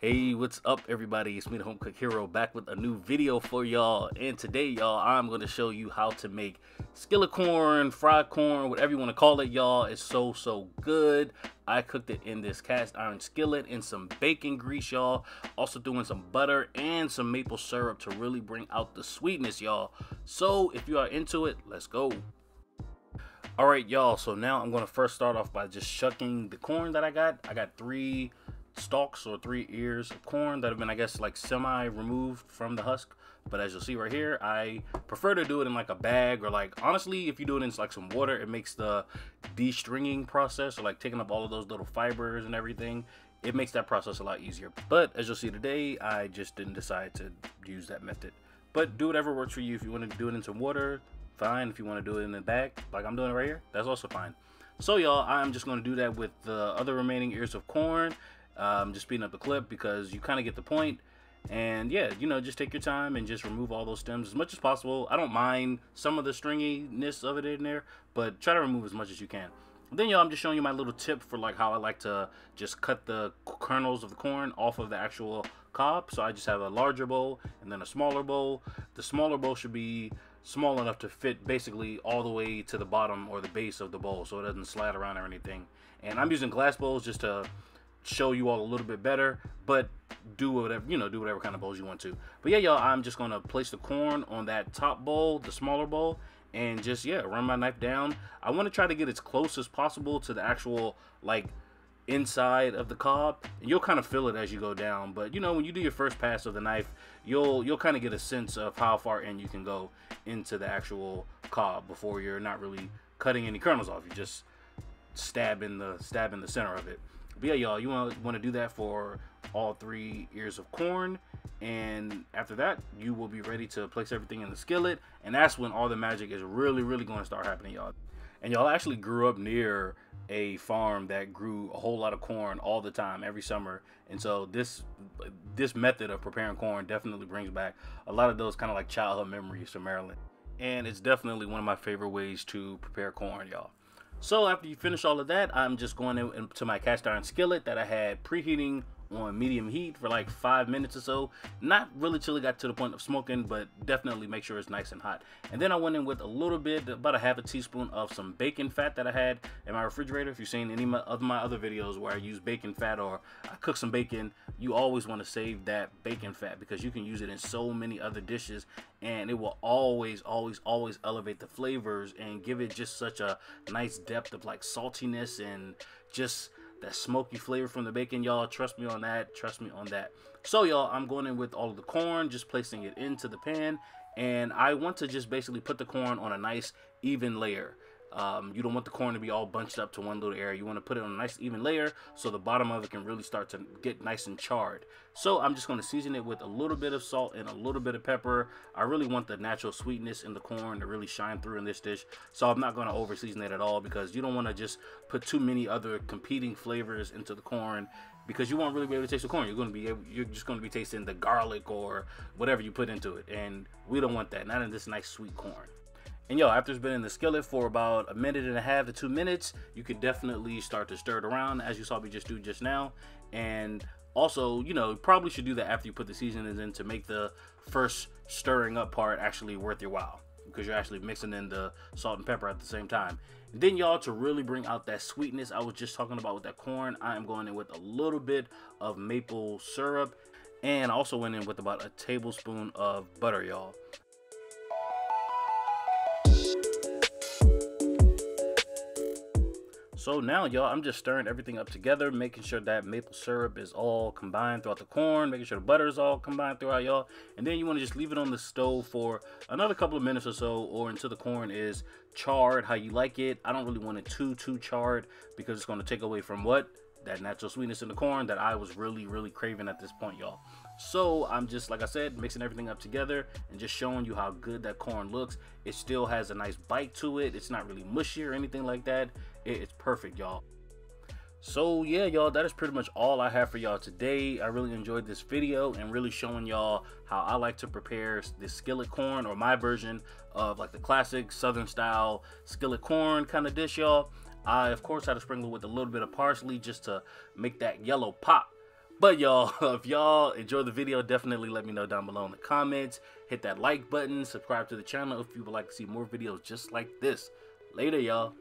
Hey, what's up everybody? It's me, the Home Cook Hero, back with a new video for y'all. And today, y'all, I'm going to show you how to make skillet corn, fried corn, whatever you want to call it, y'all. It's so, so good. I cooked it in this cast iron skillet in some bacon grease, y'all. Also doing some butter and some maple syrup to really bring out the sweetness, y'all. So if you are into it, let's go. Alright, y'all, so now I'm going to first start off by just shucking the corn that I got. I got three stalks or three ears of corn that have been, I guess, like semi removed from the husk. But as you'll see right here, I prefer to do it in like a bag or like, honestly, if you do it in like some water, it makes the de-stringing process or like taking up all of those little fibers and everything. It makes that process a lot easier. But as you'll see today, I just didn't decide to use that method. But do whatever works for you. If you want to do it in some water, fine. If you want to do it in the bag, like I'm doing right here, that's also fine. So y'all, I'm just going to do that with the other remaining ears of corn um, just speeding up the clip because you kind of get the point. And yeah, you know, just take your time and just remove all those stems as much as possible. I don't mind some of the stringiness of it in there, but try to remove as much as you can. Then y'all, I'm just showing you my little tip for like how I like to just cut the kernels of the corn off of the actual cob. So I just have a larger bowl and then a smaller bowl. The smaller bowl should be small enough to fit basically all the way to the bottom or the base of the bowl so it doesn't slide around or anything. And I'm using glass bowls just to show you all a little bit better, but do whatever, you know, do whatever kind of bowls you want to. But yeah, y'all, I'm just going to place the corn on that top bowl, the smaller bowl, and just, yeah, run my knife down. I want to try to get as close as possible to the actual, like, inside of the cob and you'll kind of feel it as you go down but you know when you do your first pass of the knife you'll you'll kind of get a sense of how far in you can go into the actual cob before you're not really cutting any kernels off you just stab in the stab in the center of it. But yeah, y'all, you want want to do that for all three ears of corn, and after that, you will be ready to place everything in the skillet, and that's when all the magic is really, really going to start happening, y'all. And y'all actually grew up near a farm that grew a whole lot of corn all the time, every summer, and so this this method of preparing corn definitely brings back a lot of those kind of like childhood memories from Maryland, and it's definitely one of my favorite ways to prepare corn, y'all. So after you finish all of that, I'm just going into my cast iron skillet that I had preheating on medium heat for like five minutes or so. Not really till it got to the point of smoking, but definitely make sure it's nice and hot. And then I went in with a little bit, about a half a teaspoon of some bacon fat that I had in my refrigerator. If you've seen any of my other videos where I use bacon fat or I cook some bacon, you always want to save that bacon fat because you can use it in so many other dishes and it will always, always, always elevate the flavors and give it just such a nice depth of like saltiness and just that smoky flavor from the bacon, y'all. Trust me on that. Trust me on that. So, y'all, I'm going in with all of the corn, just placing it into the pan. And I want to just basically put the corn on a nice even layer. Um, you don't want the corn to be all bunched up to one little area. You want to put it on a nice even layer so the bottom of it can really start to get nice and charred. So I'm just going to season it with a little bit of salt and a little bit of pepper. I really want the natural sweetness in the corn to really shine through in this dish. So I'm not going to over season it at all because you don't want to just put too many other competing flavors into the corn because you won't really be able to taste the corn. You're going to be able, you're just going to be tasting the garlic or whatever you put into it, and we don't want that. Not in this nice sweet corn. And yo, after it's been in the skillet for about a minute and a half to two minutes, you could definitely start to stir it around as you saw me just do just now. And also, you know, probably should do that after you put the seasonings in to make the first stirring up part actually worth your while because you're actually mixing in the salt and pepper at the same time. And then y'all, to really bring out that sweetness I was just talking about with that corn, I am going in with a little bit of maple syrup and also went in with about a tablespoon of butter, y'all. So now, y'all, I'm just stirring everything up together, making sure that maple syrup is all combined throughout the corn, making sure the butter is all combined throughout, y'all. And then you want to just leave it on the stove for another couple of minutes or so, or until the corn is charred how you like it. I don't really want it too, too charred because it's going to take away from what? That natural sweetness in the corn that I was really, really craving at this point, y'all. So I'm just, like I said, mixing everything up together and just showing you how good that corn looks. It still has a nice bite to it. It's not really mushy or anything like that. It's perfect, y'all. So yeah, y'all, that is pretty much all I have for y'all today. I really enjoyed this video and really showing y'all how I like to prepare this skillet corn or my version of like the classic southern style skillet corn kind of dish, y'all. I, of course, had to sprinkle with a little bit of parsley just to make that yellow pop But y'all, if y'all enjoy the video, definitely let me know down below in the comments. Hit that like button, subscribe to the channel if you would like to see more videos just like this. Later, y'all.